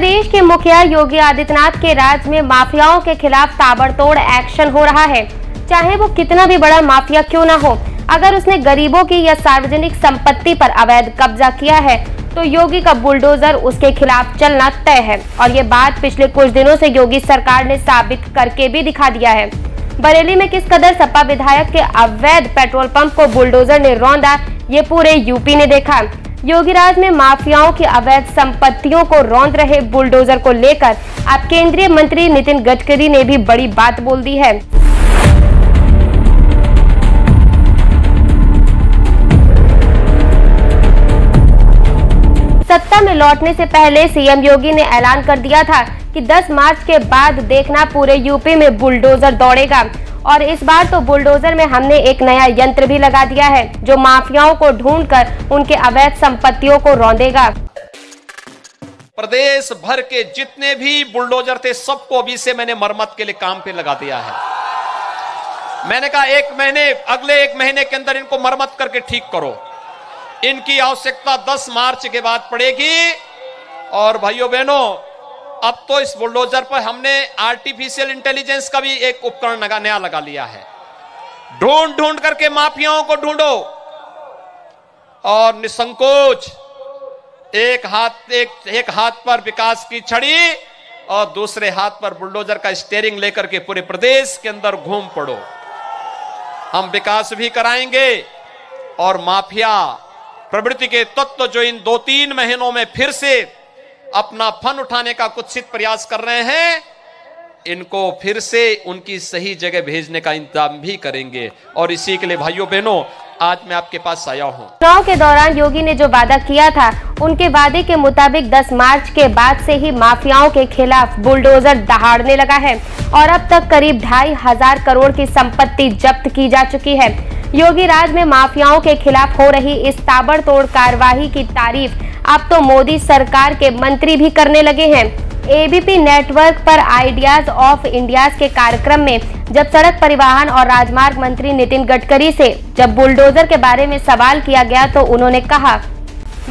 प्रदेश के मुखिया योगी आदित्यनाथ के राज में माफियाओं के खिलाफ ताबड़तोड़ एक्शन हो रहा है। चाहे वो कितना भी बड़ा माफिया क्यों ना हो, अगर उसने गरीबों की या सार्वजनिक संपत्ति पर अवैध कब्जा किया है तो योगी का बुलडोजर उसके खिलाफ चलना तय है। और ये बात पिछले कुछ दिनों से योगी सरकार ने साबित करके भी दिखा दिया है। बरेली में किस कदर सपा विधायक के अवैध पेट्रोल पंप को बुलडोजर ने रौंदा, ये पूरे यूपी ने देखा। योगीराज में माफियाओं की अवैध संपत्तियों को रौंद रहे बुलडोजर को लेकर अब केंद्रीय मंत्री नितिन गडकरी ने भी बड़ी बात बोल दी है। सत्ता में लौटने से पहले सीएम योगी ने ऐलान कर दिया था कि 10 मार्च के बाद देखना पूरे यूपी में बुलडोजर दौड़ेगा। और इस बार तो बुलडोजर में हमने एक नया यंत्र भी लगा दिया है, जो माफियाओं को ढूंढकर उनके अवैध संपत्तियों को रौंदेगा। प्रदेश भर के जितने भी बुलडोजर थे, सबको अभी से मैंने मरम्मत के लिए काम पे लगा दिया है। मैंने कहा, एक महीने, अगले एक महीने के अंदर इनको मरम्मत करके ठीक करो। इनकी आवश्यकता 10 मार्च के बाद पड़ेगी। और भाइयों बहनों अब तो इस बुलडोजर पर हमने आर्टिफिशियल इंटेलिजेंस का भी एक उपकरण नया लगा लिया है। ढूंढ ढूंढ करके माफियाओं को ढूंढो। और निसंकोच, एक हाथ, एक एक हाथ पर विकास की छड़ी और दूसरे हाथ पर बुलडोजर का स्टेयरिंग लेकर के पूरे प्रदेश के अंदर घूम पड़ो। हम विकास भी कराएँगे और माफिया, प्रवृत्ति के तत्व जो इन दो तीन महीनों में फिर से अपना फन उठाने का कुत्सित प्रयास कर रहे हैं। इनको फिर से उनकी सही जगह भेजने का इंतज़ाम भी करेंगे। और इसी के लिए भाइयों बहनों, आज मैं आपके पास आया हूँ। चुनाव के दौरान योगी ने जो वादा किया था, उनके वादे के मुताबिक 10 मार्च के बाद से ही माफियाओं के खिलाफ बुलडोजर दहाड़ने लगा है और अब तक करीब ढाई हज़ार करोड़ की संपत्ति जब्त की जा चुकी है। योगी राज में माफियाओं के खिलाफ हो रही इस ताबड़तोड़ कार्यवाही की तारीफ़ अब तो मोदी सरकार के मंत्री भी करने लगे हैं। एबीपी नेटवर्क पर आइडियाज़ ऑफ़ इंडिया के कार्यक्रम में जब सड़क परिवहन और राजमार्ग मंत्री नितिन गडकरी से, जब बुलडोजर के बारे में सवाल किया गया तो उन्होंने कहा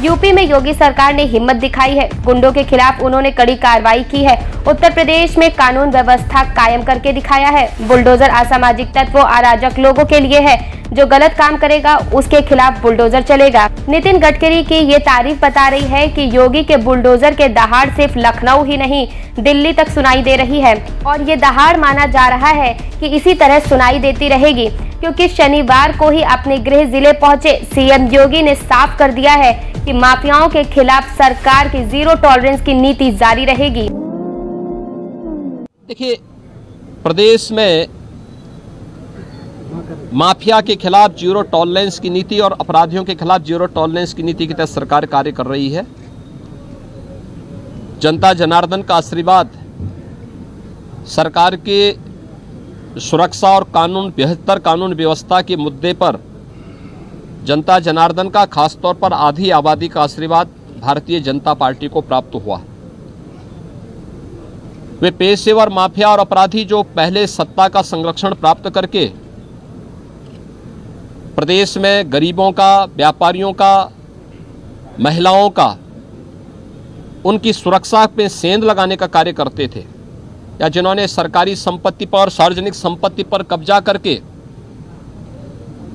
यूपी में योगी सरकार ने हिम्मत दिखाई है। गुंडों के खिलाफ उन्होंने कड़ी कार्रवाई की है। उत्तर प्रदेश में कानून व्यवस्था कायम करके दिखाया है। बुलडोजर असामाजिक तत्व अराजक लोगों के लिए है। जो गलत काम करेगा, उसके खिलाफ बुलडोजर चलेगा। नितिन गडकरी की ये तारीफ़ बता रही है कि योगी के बुलडोजर के दहाड़ सिर्फ़ लखनऊ ही नहीं दिल्ली तक सुनाई दे रही है। और ये दहाड़ माना जा रहा है कि इसी तरह सुनाई देती रहेगी, क्योंकि शनिवार को ही अपने गृह ज़िले पहुँचे सीएम योगी ने साफ़ कर दिया है कि माफियाओं के खिलाफ सरकार की ज़ीरो टॉलरेंस की नीति जारी रहेगी। देखिए, प्रदेश में माफिया के खिलाफ ज़ीरो टॉलरेंस की नीति और अपराधियों के खिलाफ ज़ीरो टॉलरेंस की नीति के तहत सरकार कार्य कर रही है। जनता जनार्दन का आशीर्वाद, सरकार के सुरक्षा और कानून, बेहतर कानून व्यवस्था के मुद्दे पर जनता जनार्दन का खासतौर पर आधी आबादी का आशीर्वाद भारतीय जनता पार्टी को प्राप्त हुआ। वे पेशेवर माफिया और अपराधी जो पहले सत्ता का संरक्षण प्राप्त करके प्रदेश में गरीबों का, व्यापारियों का, महिलाओं का उनकी सुरक्षा पे सेंध लगाने का कार्य करते थे, या जिन्होंने सरकारी संपत्ति पर और सार्वजनिक संपत्ति पर कब्जा करके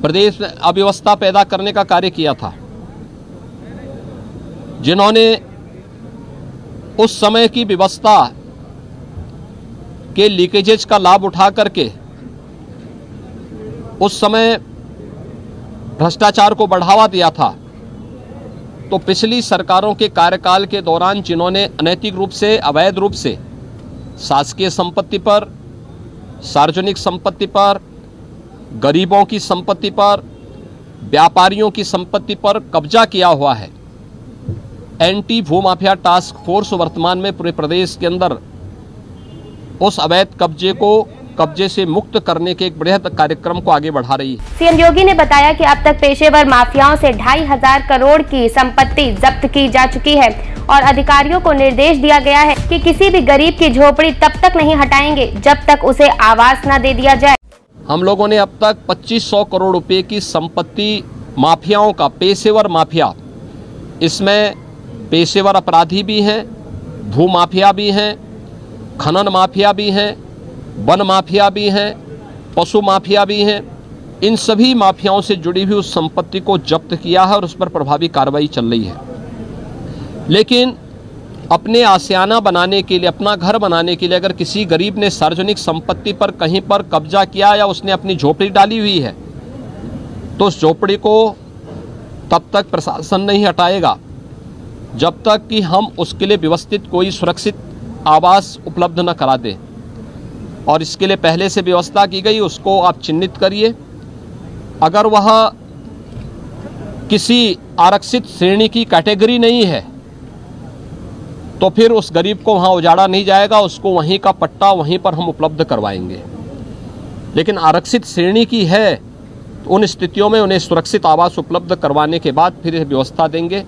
प्रदेश में अव्यवस्था पैदा करने का कार्य किया था। जिन्होंने उस समय की व्यवस्था के लीकेजेज का लाभ उठा करके उस समय भ्रष्टाचार को बढ़ावा दिया था। तो पिछली सरकारों के कार्यकाल के दौरान जिन्होंने अनैतिक रूप से, अवैध रूप से शासकीय संपत्ति पर, सार्वजनिक संपत्ति पर, गरीबों की संपत्ति पर, व्यापारियों की संपत्ति पर कब्जा किया हुआ है। एंटी भूमाफिया टास्क फोर्स वर्तमान में पूरे प्रदेश के अंदर उस अवैध कब्जे को कब्जे से मुक्त करने के एक बृहद कार्यक्रम को आगे बढ़ा रही है। सीएम योगी ने बताया कि अब तक पेशेवर माफियाओं से ढाई हज़ार करोड़ की संपत्ति जब्त की जा चुकी है और अधिकारियों को निर्देश दिया गया है कि किसी भी गरीब की झोपड़ी तब तक नहीं हटाएँगे जब तक उसे आवास न दे दिया जाए। हम लोगों ने अब तक 2500 करोड़ रुपए की संपत्ति माफियाओं का पेशेवर माफिया। इसमें पेशेवर अपराधी भी हैं भू माफिया भी हैं खनन माफिया भी हैं वन माफिया भी हैं, पशु माफिया भी हैं। इन सभी माफियाओं से जुड़ी हुई उस संपत्ति को जब्त किया है और उस पर प्रभावी कार्रवाई चल रही है। लेकिन अपने आसियाना बनाने के लिए, अपना घर बनाने के लिए अगर किसी गरीब ने सार्वजनिक संपत्ति पर कहीं पर कब्जा किया या उसने अपनी झोपड़ी डाली हुई है तो उस झोपड़ी को तब तक प्रशासन नहीं हटाएगा, जब तक कि हम उसके लिए व्यवस्थित कोई सुरक्षित आवास उपलब्ध न करा दें। और इसके लिए पहले से व्यवस्था की गई, उसको आप चिन्हित करिए। अगर वह किसी आरक्षित श्रेणी की कैटेगरी नहीं है तो फिर उस गरीब को वहाँ उजाड़ा नहीं जाएगा, उसको वहीं का पट्टा वहीं पर हम उपलब्ध करवाएँगे। लेकिन आरक्षित श्रेणी की है तो उन स्थितियों में उन्हें सुरक्षित आवास उपलब्ध करवाने के बाद फिर व्यवस्था देंगे।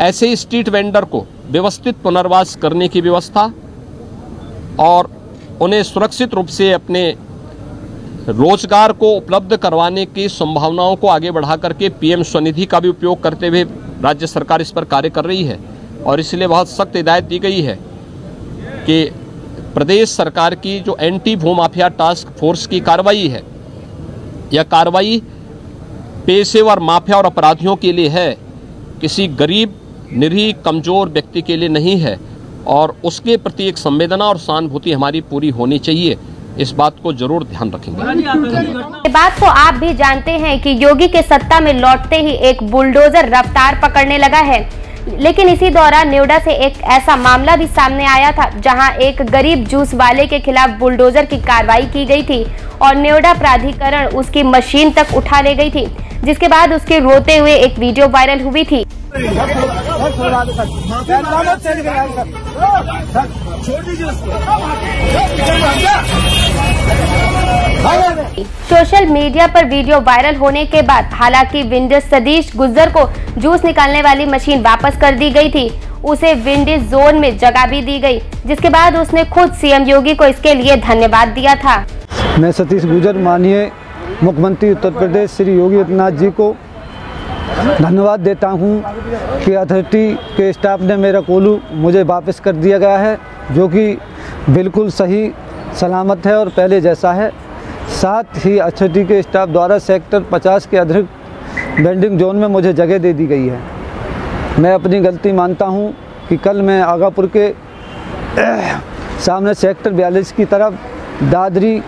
ऐसे ही स्ट्रीट वेंडर को व्यवस्थित पुनर्वास करने की व्यवस्था और उन्हें सुरक्षित रूप से अपने रोज़गार को उपलब्ध करवाने की संभावनाओं को आगे बढ़ा करके पीएम स्वनिधि का भी उपयोग करते हुए राज्य सरकार इस पर कार्य कर रही है। और इसलिए बहुत सख्त हिदायत दी गई है कि प्रदेश सरकार की जो एंटी भूमाफिया टास्क फोर्स की कार्रवाई है, यह कार्रवाई पेशेवर माफिया और अपराधियों के लिए है, किसी गरीब, निरीह, कमज़ोर व्यक्ति के लिए नहीं है। और उसके प्रति एक संवेदना और सहानुभूति हमारी पूरी होनी चाहिए। इस बात को ज़रूर ध्यान रखेंगे। बात तो आप भी जानते हैं कि योगी के सत्ता में लौटते ही एक बुलडोजर रफ्तार पकड़ने लगा है। लेकिन इसी दौरान नेवडा से एक ऐसा मामला भी सामने आया था, जहाँ एक गरीब जूस वाले के खिलाफ बुलडोजर की कार्रवाई की गई थी और नेवडा प्राधिकरण उसकी मशीन तक उठा ले गई थी, जिसके बाद उसके रोते हुए एक वीडियो वायरल हुई थी। सोशल मीडिया पर वीडियो वायरल होने के बाद हालाँकि विंडीज सतीश गुज्जर को जूस निकालने वाली मशीन वापस कर दी गई थी। उसे विंडीज जोन में जगह भी दी गई, जिसके बाद उसने खुद सीएम योगी को इसके लिए धन्यवाद दिया था। मैं सतीश गुजर, माननीय मुख्यमंत्री उत्तर प्रदेश श्री योगी आदित्यनाथ जी को धन्यवाद देता हूँ कि अथॉरिटी के स्टाफ ने मेरा कोलू मुझे वापस कर दिया गया है, जो कि बिल्कुल सही, सलामत है और पहले जैसा है। साथ ही अथॉरिटी के स्टाफ द्वारा सेक्टर 50 के अतिरिक्त बेंडिंग जोन में मुझे जगह दे दी गई है। मैं अपनी गलती मानता हूँ कि कल मैं आगापुर के सामने सेक्टर बयालीस की तरफ़ दादरी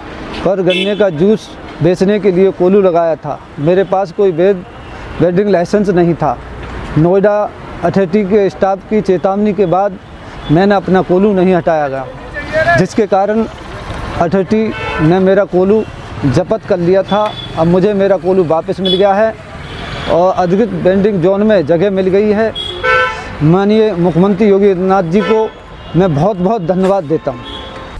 पर गन्ने का जूस बेचने के लिए कोलू लगाया था। मेरे पास कोई वेद वेडिंग लाइसेंस नहीं था। नोएडा अथॉरिटी के स्टाफ की चेतावनी के बाद मैंने अपना कोलू नहीं हटाया गया, जिसके कारण अथॉरिटी ने मेरा कोलू जब्त कर लिया था। अब मुझे मेरा कोलू वापस मिल गया है और अधिकृत बेंडिंग जोन में जगह मिल गई है। माननीय मुख्यमंत्री योगी आदित्यनाथ जी को मैं बहुत बहुत धन्यवाद देता हूँ।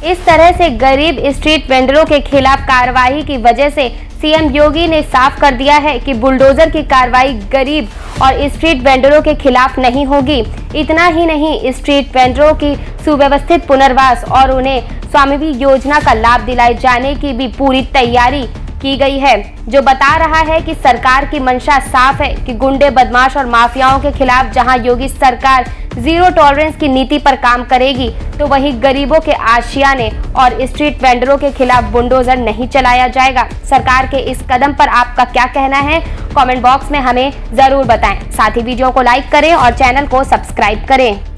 इस तरह से गरीब स्ट्रीट वेंडरों के खिलाफ कार्रवाई की वजह से सीएम योगी ने साफ़ कर दिया है कि बुलडोजर की कार्रवाई गरीब और स्ट्रीट वेंडरों के खिलाफ नहीं होगी। इतना ही नहीं, स्ट्रीट वेंडरों की सुव्यवस्थित पुनर्वास और उन्हें स्वामी योजना का लाभ दिलाए जाने की भी पूरी तैयारी की गई है, जो बता रहा है कि सरकार की मंशा साफ़ है कि गुंडे, बदमाश और माफियाओं के खिलाफ जहाँ योगी सरकार ज़ीरो टॉलरेंस की नीति पर काम करेगी तो वहीं गरीबों के आशियाने और स्ट्रीट वेंडरों के खिलाफ बुलडोजर नहीं चलाया जाएगा। सरकार के इस कदम पर आपका क्या कहना है? कमेंट बॉक्स में हमें ज़रूर बताएँ। साथ ही वीडियो को लाइक करें और चैनल को सब्सक्राइब करें।